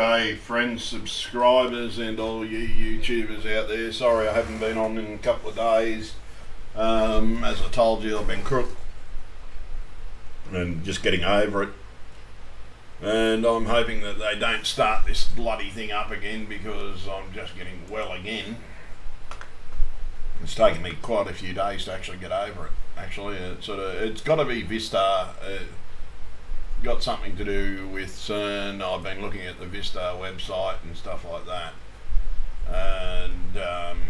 Okay, friends, subscribers, and all you YouTubers out there. Sorry I haven't been on in a couple of days. Um, as I told you, I've been crook and just getting over it. And I'm hoping that they don't start this bloody thing up again because I'm just getting well again. It's taken me quite a few days to actually get over it. Actually, it's sort of it's got to be Vista. Uh, got something to do with CERN. I've been looking at the Vista website and stuff like that. And um,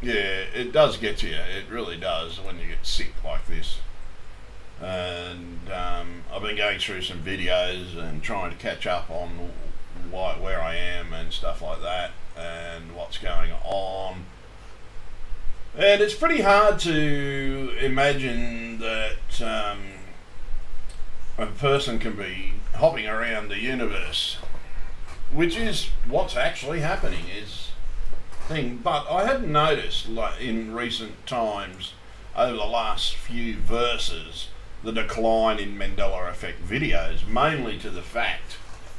yeah, it does get you. It really does when you get sick like this. And um, I've been going through some videos and trying to catch up on why, where I am and stuff like that and what's going on. And it's pretty hard to imagine that. Um, a person can be hopping around the universe, which is what's actually happening. Is thing, but I had noticed like in recent times over the last few verses the decline in Mandela effect videos, mainly to the fact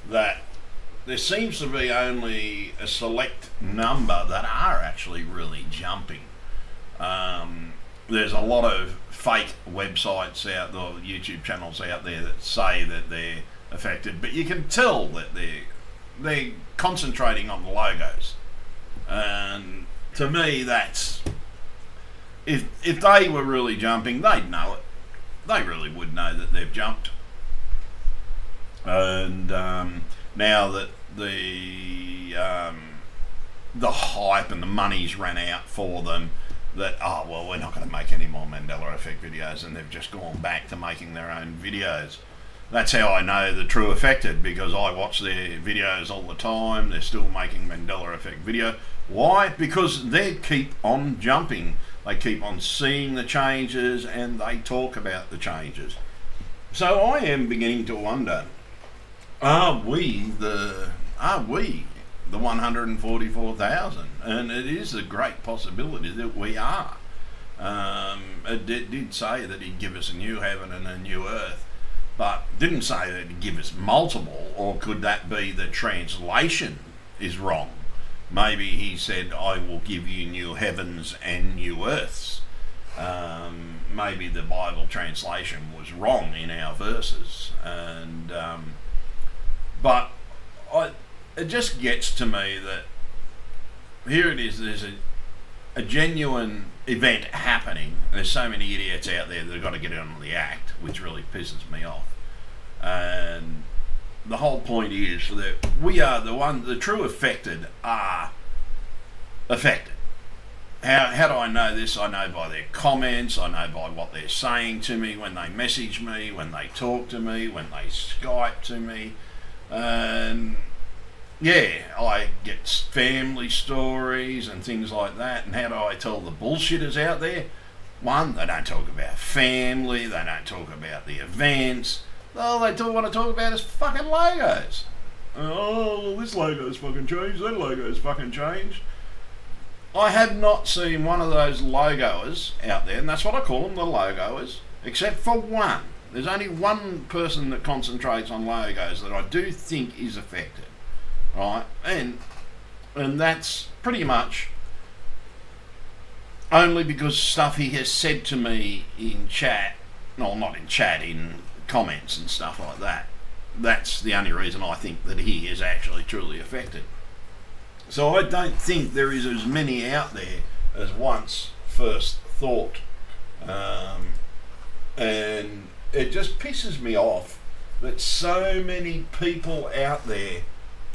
that there seems to be only a select number that are actually really jumping. Um, there's a lot of fake websites out there, YouTube channels out there that say that they're affected, but you can tell that they're they're concentrating on the logos, and to me, that's if if they were really jumping, they'd know it. They really would know that they've jumped, and um, now that the um, the hype and the money's ran out for them that oh well we're not going to make any more Mandela effect videos and they've just gone back to making their own videos. That's how I know the true affected because I watch their videos all the time. They're still making Mandela effect video. Why? Because they keep on jumping. They keep on seeing the changes and they talk about the changes. So I am beginning to wonder: Are we the? Are we the 144,000, and it is a great possibility that we are. Um, it did, did, say that he'd give us a new heaven and a new earth, but didn't say that he'd give us multiple, or could that be the translation is wrong? Maybe he said, I will give you new heavens and new earths. Um, maybe the Bible translation was wrong in our verses, and um, but I it just gets to me that here it is. There's a a genuine event happening. There's so many idiots out there that have got to get on the act, which really pisses me off. And the whole point is that we are the one, the true affected are affected. How, how do I know this? I know by their comments, I know by what they're saying to me when they message me, when they talk to me, when they Skype to me. And yeah, I get family stories and things like that. And how do I tell the bullshitters out there? One, they don't talk about family, they don't talk about the events. All they do want to talk about is fucking logos. Oh, this logo's fucking changed, that logo's fucking changed. I have not seen one of those logoers out there, and that's what I call them, the logoers, except for one. There's only one person that concentrates on logos that I do think is affected right? And and that's pretty much only because stuff he has said to me in chat, no, not in chat, in comments and stuff like that. That's the only reason I think that he is actually truly affected. So I don't think there is as many out there as once first thought. Um, and it just pisses me off that so many people out there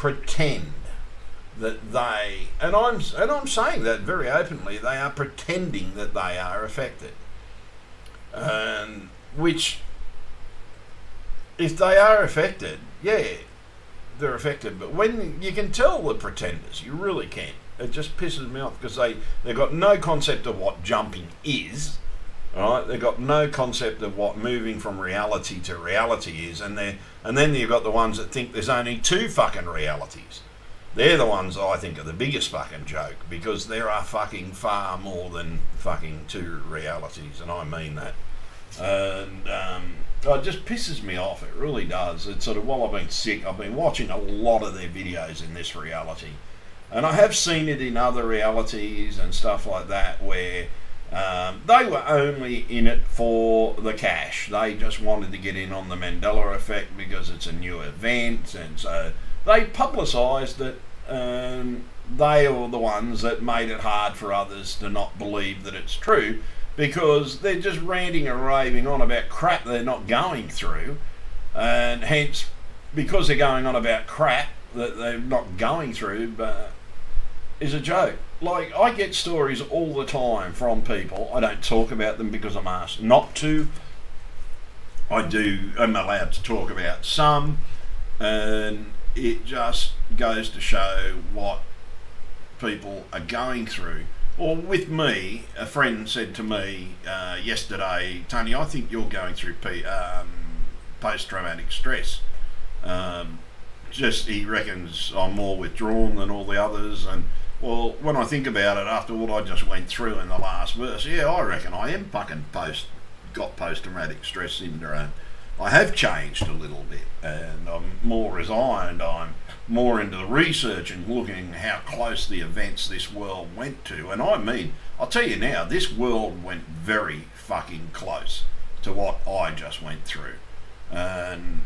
pretend that they and I'm and I'm saying that very openly they are pretending that they are affected. And which if they are affected yeah they're affected. But when you can tell the pretenders you really can. It just pisses me off because they they've got no concept of what jumping is right? They've got no concept of what moving from reality to reality is, and they and then you've got the ones that think there's only two fucking realities. They're the ones I think are the biggest fucking joke because there are fucking far more than fucking two realities, and I mean that. And um, Oh, it just pisses me off. It really does. It's sort of while I've been sick, I've been watching a lot of their videos in this reality, and I have seen it in other realities and stuff like that where um, they were only in it for the cash. They just wanted to get in on the Mandela effect because it's a new event, and so they publicised it. Um, they were the ones that made it hard for others to not believe that it's true because they're just ranting and raving on about crap they're not going through, and hence, because they're going on about crap that they're not going through, but is a joke. Like I get stories all the time from people. I don't talk about them because I'm asked not to. I do. I'm allowed to talk about some, and it just goes to show what people are going through Or with me, a friend said to me uh, yesterday, Tony, I think you're going through P- um, post traumatic stress. Um, just he reckons I'm more withdrawn than all the others, and well, when I think about it, after what I just went through in the last verse, yeah, I reckon I am fucking post got post traumatic stress syndrome. I have changed a little bit, and I'm more resigned. I'm more into the research and looking how close the events this world went to. And I mean, I'll tell you now, this world went very fucking close to what I just went through. And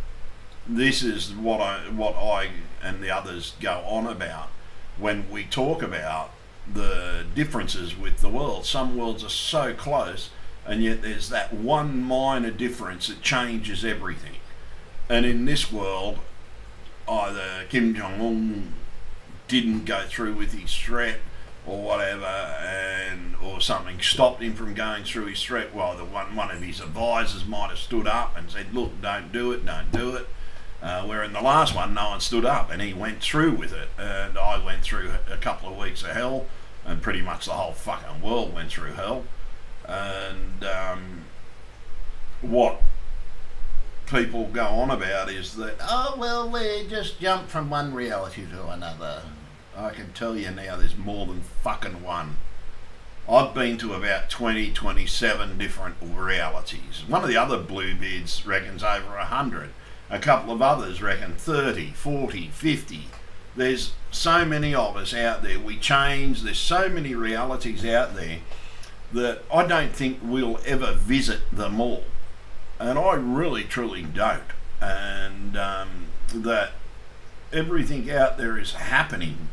this is what I what I and the others go on about when we talk about the differences with the world. Some worlds are so close and yet there's that one minor difference that changes everything. And in this world, either Kim Jong Un didn't go through with his threat or whatever, and or something stopped him from going through his threat. Well, the one one of his advisors might have stood up and said, "Look, don't do it, don't do it." Uh, where in the last one, no one stood up and he went through with it, and I went through a couple of weeks of hell, and pretty much the whole fucking world went through hell. And um, what people go on about is that, oh, well, we just jumped from one reality to another. I can tell you now there's more than fucking one. I've been to about 20, 27 different realities. One of the other Bluebeards reckons over 100. A couple of others reckon 30, 40, 50. There's so many of us out there. We change. There's so many realities out there that I don't think we'll ever visit them all and I really truly don't. And um, that everything out there is happening.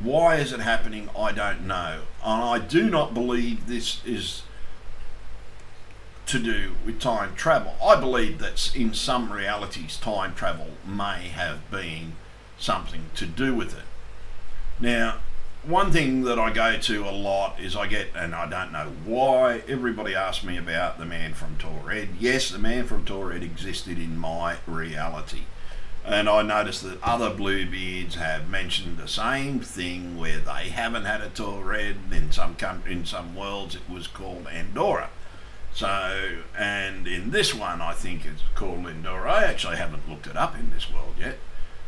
Why is it happening? I don't know. And I do not believe this is to do with time travel. I believe that in some realities, time travel may have been something to do with it. Now, one thing that I go to a lot is I get, and I don't know why, everybody asks me about the man from Taured. Yes, the man from Taured existed in my reality. And I noticed that other Bluebeards have mentioned the same thing where they haven't had a Taured. In some in some worlds, it was called Andorra. So, and in this one, I think it's called Andorra. I actually haven't looked it up in this world yet.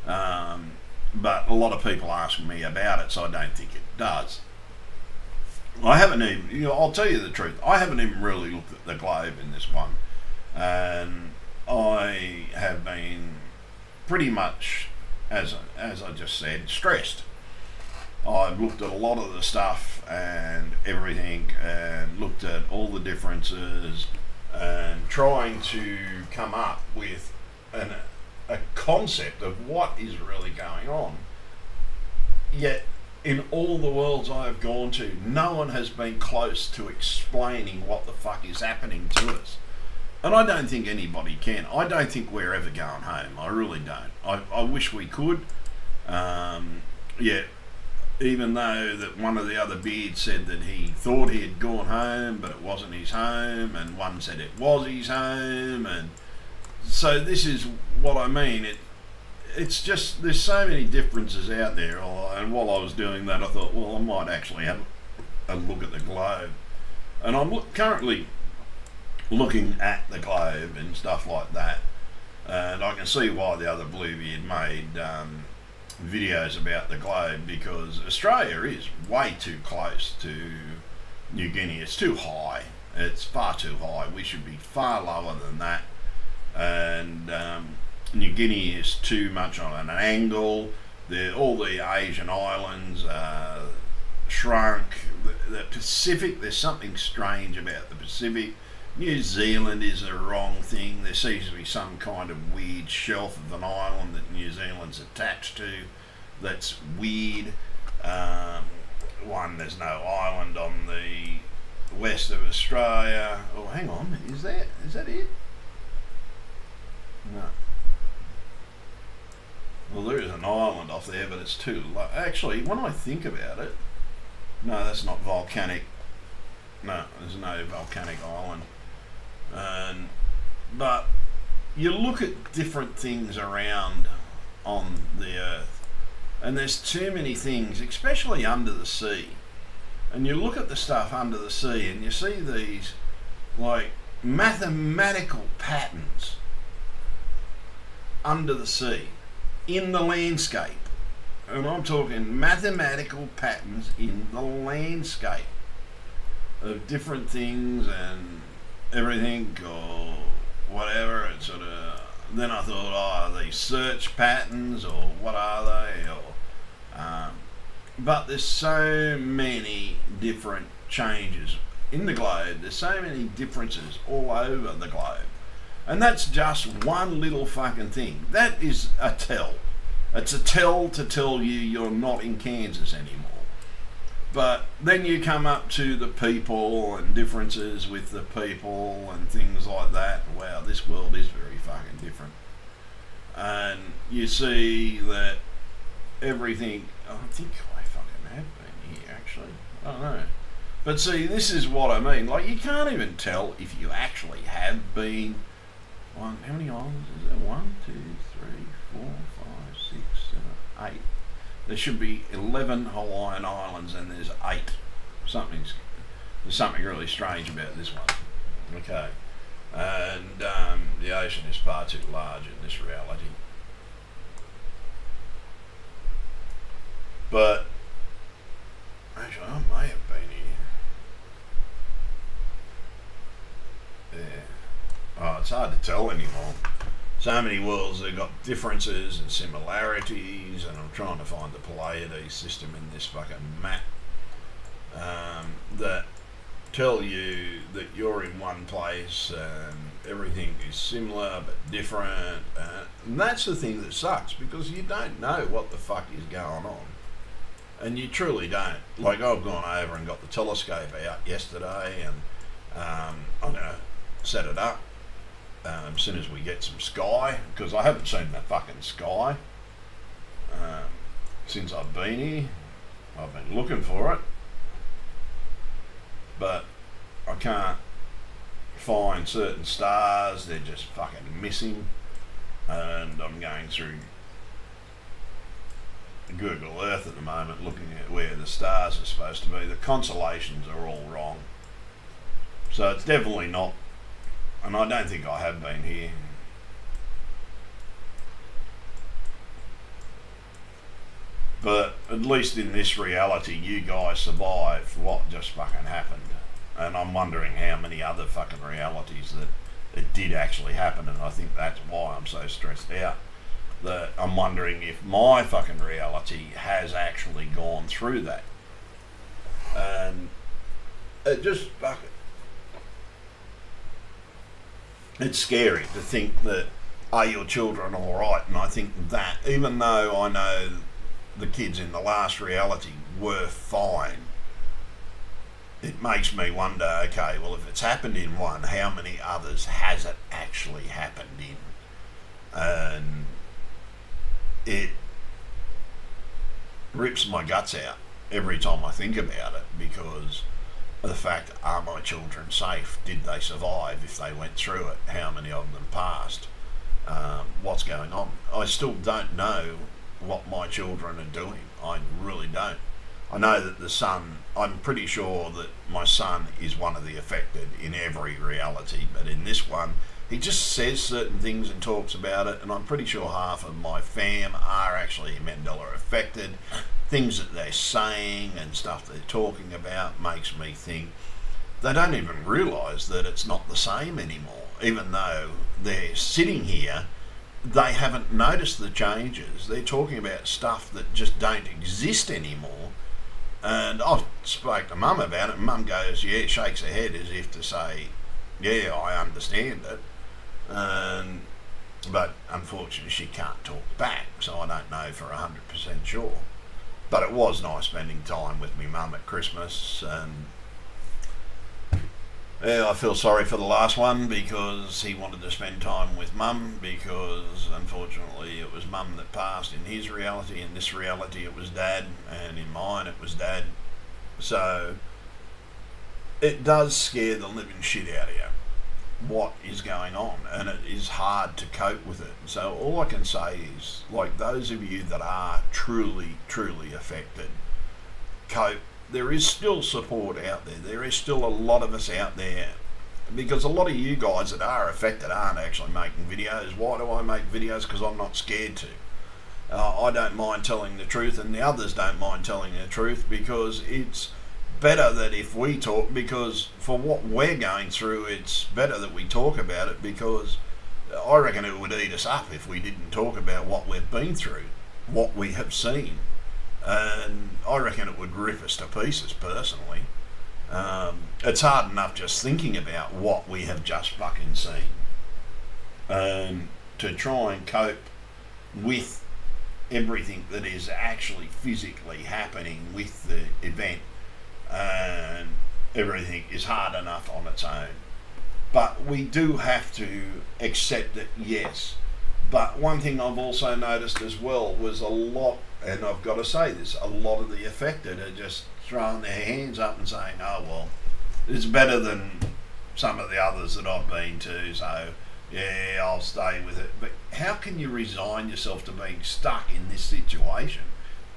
Um, but a lot of people ask me about it, so I don't think it does. I haven't even, you know, I'll tell you the truth, I haven't even really looked at the globe in this one. And I have been pretty much, as, as I just said, stressed. I've looked at a lot of the stuff and everything and looked at all the differences and trying to come up with an a concept of what is really going on. Yet, in all the worlds I have gone to, no one has been close to explaining what the fuck is happening to us. And I don't think anybody can. I don't think we're ever going home. I really don't. I, I wish we could. Um, yeah, even though that one of the other beards said that he thought he had gone home, but it wasn't his home, and one said it was his home, and so this is what I mean. It it's just there's so many differences out there. And while I was doing that, I thought, well, I might actually have a look at the globe. And I'm look, currently looking at the globe and stuff like that. And I can see why the other Bluebeard made um, videos about the globe because Australia is way too close to New Guinea. It's too high. It's far too high. We should be far lower than that and um, New Guinea is too much on an angle. The, all the Asian islands uh, shrunk. The, the Pacific, there's something strange about the Pacific. New Zealand is a wrong thing. There seems to be some kind of weird shelf of an island that New Zealand's attached to that's weird. Um, one, there's no island on the west of Australia. Oh, hang on, is that is that it? No. Well, there is an island off there, but it's too low. Actually, when I think about it, no, that's not volcanic. No, there's no volcanic island. But you look at different things around on the earth, and there's too many things, especially under the sea. And you look at the stuff under the sea, and you see these like mathematical patterns under the sea in the landscape. And I'm talking mathematical patterns in the landscape of different things and everything or whatever. It sort of. Then I thought, oh, are these search patterns or what are they? Or, um, but there's so many different changes in the globe. There's so many differences all over the globe. And that's just one little fucking thing. That is a tell. It's a tell to tell you you're not in Kansas anymore. But then you come up to the people and differences with the people and things like that. Wow, this world is very fucking different. And you see that everything. I think I fucking have been here actually. I don't know. But see, this is what I mean. Like, you can't even tell if you actually have been one. How many islands is there? One, two, three, four, five, six, seven, eight. There should be eleven Hawaiian islands, and there's eight. Something's there's something really strange about this one. Okay, and um, the ocean is far too large in this reality. But actually, I may have been here. Yeah. Oh, it's hard to tell anymore. So many worlds that got differences and similarities, and I'm trying to find the Pleiades system in this fucking map um, that tell you that you're in one place and everything is similar but different. Uh, and that's the thing that sucks because you don't know what the fuck is going on. And you truly don't. Like, I've gone over and got the telescope out yesterday and um, I'm going to set it up um, as soon as we get some sky, because I haven't seen that fucking sky um, since I've been here. I've been looking for it, but I can't find certain stars. They're just fucking missing, and I'm going through Google Earth at the moment, looking at where the stars are supposed to be. The constellations are all wrong, so it's definitely not and I don't think I have been here. But at least in this reality, you guys survived what just fucking happened. And I'm wondering how many other fucking realities that it did actually happen. And I think that's why I'm so stressed out. That I'm wondering if my fucking reality has actually gone through that. And it just fucking it's scary to think that are your children all right? And I think that even though I know the kids in the last reality were fine, it makes me wonder. Okay, well, if it's happened in one, how many others has it actually happened in? And it rips my guts out every time I think about it because the fact are my children safe? Did they survive if they went through it? How many of them passed? Um, what's going on? I still don't know what my children are doing. I really don't. I know that the son, I'm pretty sure that my son is one of the affected in every reality, but in this one, he just says certain things and talks about it, and I'm pretty sure half of my fam are actually Mandela affected things that they're saying and stuff they're talking about makes me think they don't even realise that it's not the same anymore. even though they're sitting here, they haven't noticed the changes. They're talking about stuff that just don't exist anymore. And I spoke to mum about it, and mum goes, Yeah, shakes her head as if to say, Yeah, I understand it. And but unfortunately, she can't talk back, so I don't know for 100% sure. But it was nice spending time with my mum at Christmas, and yeah, I feel sorry for the last one because he wanted to spend time with mum because unfortunately it was mum that passed in his reality. In this reality, it was dad, and in mine, it was dad. So it does scare the living shit out of you what is going on, and it is hard to cope with it. So all I can say is, like those of you that are truly, truly affected, cope. There is still support out there. There is still a lot of us out there because a lot of you guys that are affected aren't actually making videos. Why do I make videos? Because I'm not scared to. Uh, I don't mind telling the truth, and the others don't mind telling the truth because it's better that if we talk because for what we're going through it's better that we talk about it because I reckon it would eat us up if we didn't talk about what we've been through, what we have seen. And I reckon it would rip us to pieces personally. Um, it's hard enough just thinking about what we have just fucking seen. Um, to try and cope with everything that is actually physically happening with the event and everything is hard enough on its own. But we do have to accept it, yes. But one thing I've also noticed as well was a lot, and I've got to say this, a lot of the affected are just throwing their hands up and saying, oh, well, it's better than some of the others that I've been to, so yeah, I'll stay with it. But how can you resign yourself to being stuck in this situation?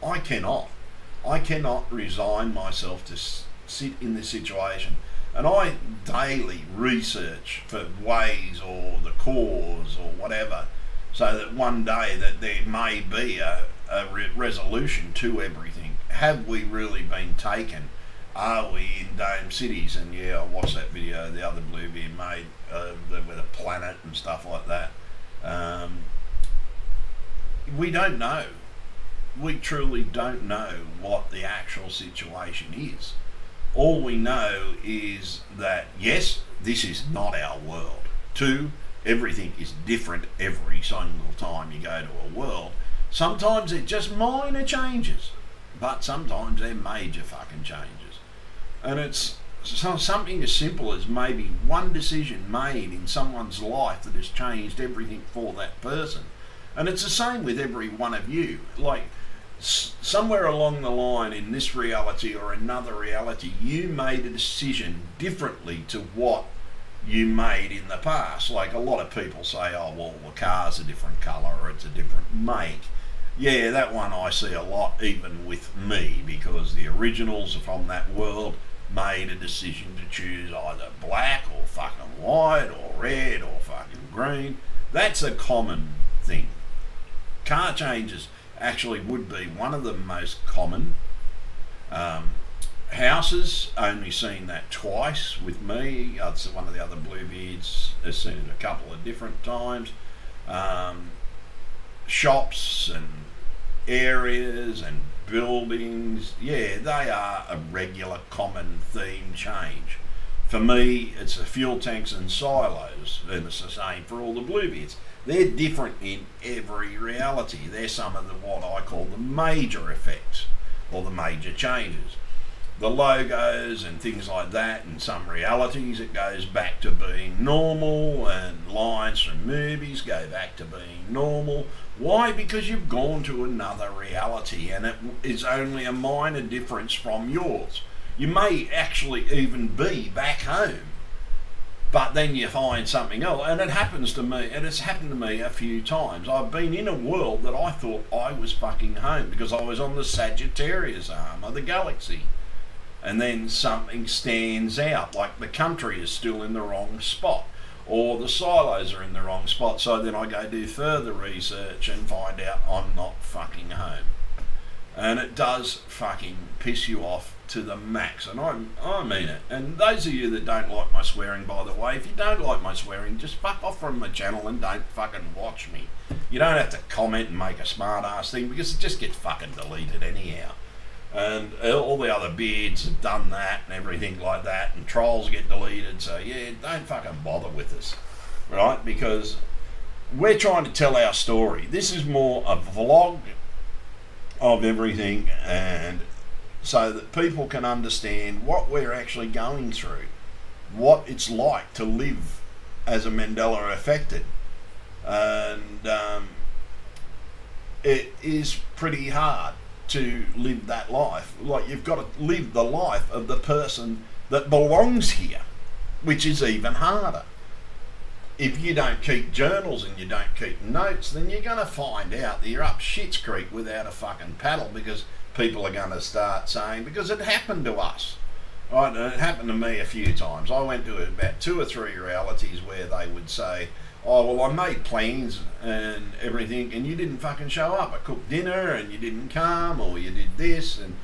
I cannot. I cannot resign myself to sit in this situation. And I daily research for ways or the cause or whatever, so that one day that there may be a, a re- resolution to everything. Have we really been taken? Are we in dome cities? And yeah, I watched that video the other Bluebeard made uh, with a planet and stuff like that. Um, we don't know we truly don't know what the actual situation is. All we know is that, yes, this is not our world. Two, everything is different every single time you go to a world. Sometimes it's just minor changes, but sometimes they're major fucking changes. And it's something as simple as maybe one decision made in someone's life that has changed everything for that person. And it's the same with every one of you. Like, somewhere along the line in this reality or another reality, you made a decision differently to what you made in the past. Like a lot of people say, oh, well, the car's a different colour or it's a different make. Yeah, that one I see a lot, even with me, because the originals from that world made a decision to choose either black or fucking white or red or fucking green. That's a common thing. Car changes actually would be one of the most common. Um, houses, only seen that twice with me. It's one of the other Bluebeards has seen it a couple of different times. Um, shops and areas and buildings, yeah, they are a regular common theme change. For me, it's the fuel tanks and silos, and it's the same for all the Bluebeards. They're different in every reality. They're some of the what I call the major effects or the major changes. The logos and things like that, in some realities, it goes back to being normal, and lines from movies go back to being normal. Why? Because you've gone to another reality and it is only a minor difference from yours. You may actually even be back home but then you find something else. And it happens to me and it's happened to me a few times. I've been in a world that i thought i was fucking home because i was on the sagittarius arm of the galaxy. And then something stands out like the country is still in the wrong spot or the silos are in the wrong spot. So then i go do further research and find out i'm not fucking home. And it does fucking piss you off to the max, and I I mean it. And those of you that don't like my swearing, by the way, if you don't like my swearing, just fuck off from my channel and don't fucking watch me. You don't have to comment and make a smart ass thing because it just gets fucking deleted anyhow. And all the other beards have done that and everything like that, and trolls get deleted. So yeah, don't fucking bother with us, right? Because we're trying to tell our story. This is more a vlog of everything and so that people can understand what we're actually going through, what it's like to live as a Mandela affected. And um, it is pretty hard to live that life. Like you've got to live the life of the person that belongs here, which is even harder if you don't keep journals and you don't keep notes, then you're going to find out that you're up shit's creek without a fucking paddle because people are going to start saying, because it happened to us. Right, it happened to me a few times. I went to about two or three realities where they would say, oh, well, I made plans and everything, and you didn't fucking show up. I cooked dinner and you didn't come, or you did this, and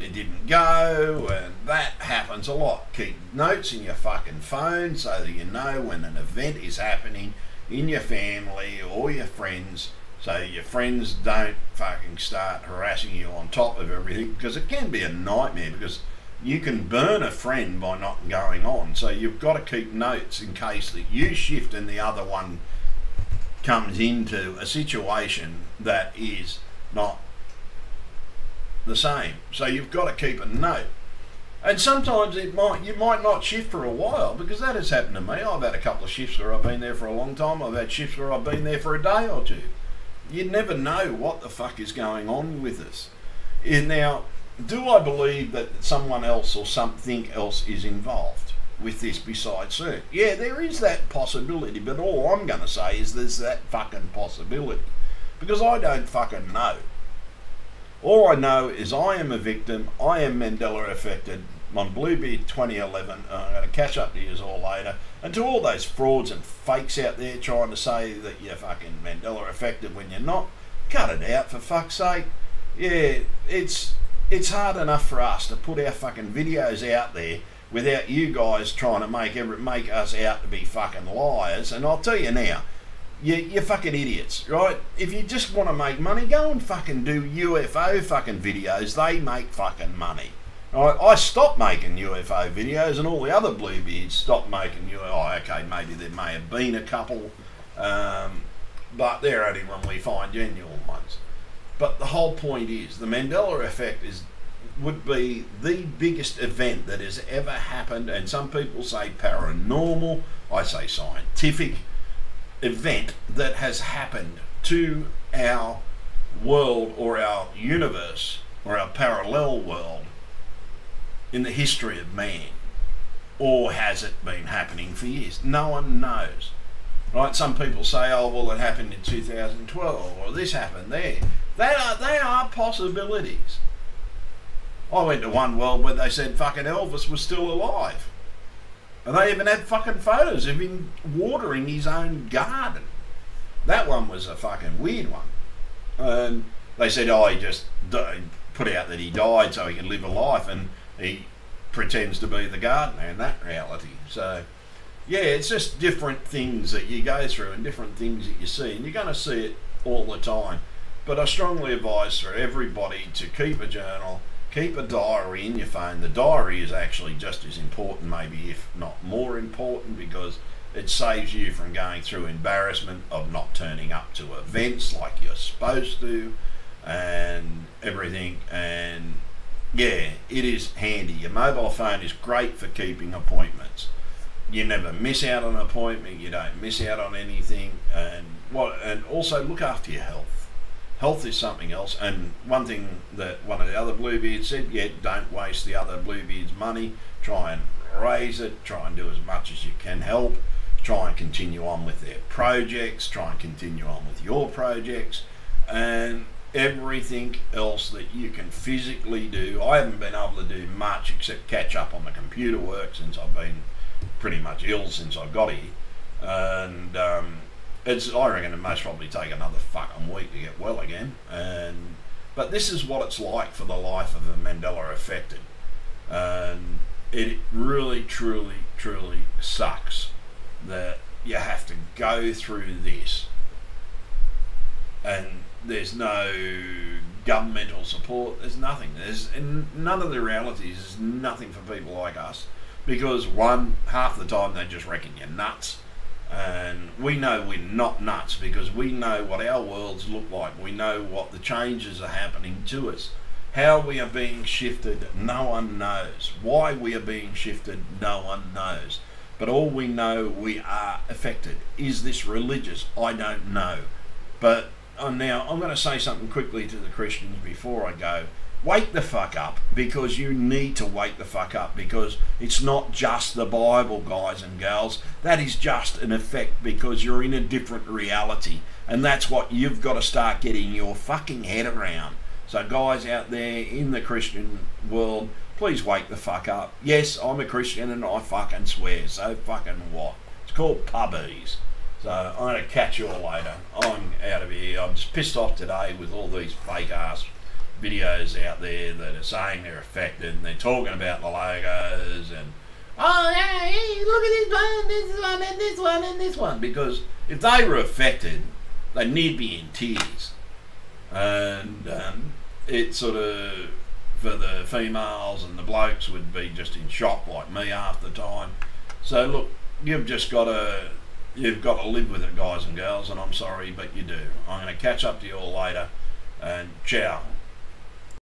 it didn't go, and that happens a lot. Keep notes in your fucking phone so that you know when an event is happening in your family or your friends, so your friends don't fucking start harassing you on top of everything, because it can be a nightmare, because you can burn a friend by not going on. So you've got to keep notes in case that you shift and the other one comes into a situation that is not the same. So you've got to keep a note. And sometimes it might you might not shift for a while because that has happened to me. I've had a couple of shifts where I've been there for a long time. I've had shifts where I've been there for a day or two. You never know what the fuck is going on with us. Now, do I believe that someone else or something else is involved with this besides CERN? Yeah, there is that possibility, but all I'm going to say is there's that fucking possibility. Because I don't fucking know. All I know is I am a victim. I am Mandela affected. On Bluebeard 2011. I'm uh, going to catch up to you all later. And to all those frauds and fakes out there trying to say that you're fucking Mandela affected when you're not, cut it out for fuck's sake. Yeah, it's it's hard enough for us to put our fucking videos out there without you guys trying to make every, make us out to be fucking liars. And I'll tell you now, you, you're fucking idiots, right? If you just want to make money, go and fucking do UFO fucking videos. They make fucking money. I stopped making UFO videos, and all the other Bluebeards stopped making UFO. Oh, okay, maybe there may have been a couple, um, but they're only when we find genuine ones. But the whole point is the Mandela effect is would be the biggest event that has ever happened, and some people say paranormal. I say scientific event that has happened to our world or our universe or our parallel world in the history of man? Or has it been happening for years? No one knows. Right? Some people say, oh, well, it happened in 2012 or this happened there. They are, they are possibilities. I went to one world where they said fucking Elvis was still alive. And they even had fucking photos of him watering his own garden. That one was a fucking weird one. And they said, oh, he just put out that he died so he can live a life, and he pretends to be the gardener in that reality. So, yeah, it's just different things that you go through and different things that you see, and you're going to see it all the time. But I strongly advise for everybody to keep a journal keep a diary in your phone. The diary is actually just as important, maybe if not more important, because it saves you from going through embarrassment of not turning up to events like you're supposed to and everything. And yeah, it is handy. Your mobile phone is great for keeping appointments. You never miss out on an appointment, you don't miss out on anything, and what and also look after your health health is something else. And one thing that one of the other Bluebeards said, yeah, don't waste the other Bluebeards' money. Try and raise it. Try and do as much as you can help. Try and continue on with their projects. Try and continue on with your projects. And everything else that you can physically do. I haven't been able to do much except catch up on the computer work since I've been pretty much ill since I got here. And um, it's I reckon it most probably take another fucking week to get well again. And but this is what it's like for the life of a Mandela affected. And it really, truly, truly sucks that you have to go through this and there's no governmental support. There's nothing. There's none of the realities. There's nothing for people like us because one half the time they just reckon you're nuts, and we know we're not nuts because we know what our worlds look like. We know what the changes are happening to us. How we are being shifted, no one knows. Why we are being shifted, no one knows. But all we know, we are affected. Is this religious? I don't know. But uh, now I'm going to say something quickly to the Christians before I go. Wake the fuck up because you need to wake the fuck up because it's not just the Bible, guys and girls. That is just an effect because you're in a different reality. And that's what you've got to start getting your fucking head around. So, guys out there in the Christian world, please wake the fuck up. Yes, I'm a Christian and I fucking swear. So fucking what? It's called pubbies. So I'm going to catch you all later. I'm out of here. I'm just pissed off today with all these fake ass videos out there that are saying they're affected and they're talking about the logos and oh yeah, look at this one, this one, and this one, and this one. Because if they were affected, they need be in tears. And um, it sort of for the females and the blokes would be just in shock like me half the time. So look, you've just got to you've got to live with it, guys and girls, and I'm sorry, but you do. I'm going to catch up to you all later, and ciao.